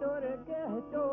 तोर कहतो